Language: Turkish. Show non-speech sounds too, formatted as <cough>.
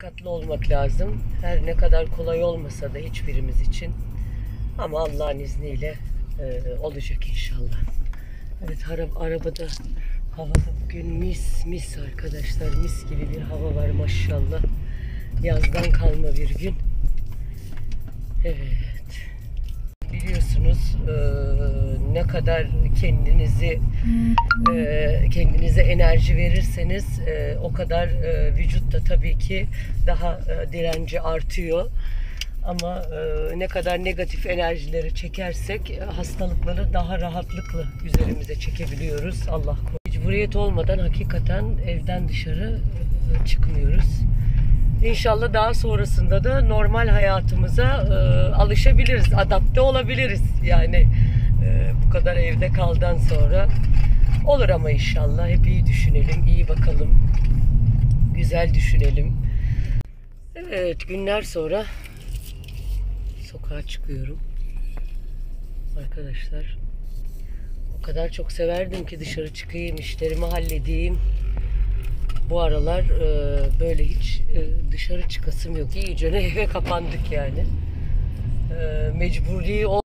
Dikkatli olmak lazım. Her ne kadar kolay olmasa da hiçbirimiz için. Ama Allah'ın izniyle e, olacak inşallah. Evet araba, arabada havada bugün mis mis arkadaşlar. Mis gibi bir hava var maşallah. Yazdan kalma bir gün. Evet. Biliyorsunuz e, ne kadar kendinizi e, kendinize enerji verirseniz e, o kadar e, vücutta tabii ki daha e, direnci artıyor. Ama e, ne kadar negatif enerjileri çekersek e, hastalıkları daha rahatlıkla üzerimize çekebiliyoruz. Allah korusun. Mecburiyet olmadan hakikaten evden dışarı e, çıkmıyoruz. İnşallah daha sonrasında da normal hayatımıza e, alışabiliriz, adapte olabiliriz. Yani e, bu kadar evde kaldan sonra olur ama inşallah hep iyi düşünelim, iyi bakalım, güzel düşünelim. Evet, günler sonra sokağa çıkıyorum. Arkadaşlar, o kadar çok severdim ki dışarı çıkayım, işlerimi halledeyim. Bu aralar e, böyle hiç e, dışarı çıkasım yok. İyice <laughs> eve kapandık yani. E, mecburi ol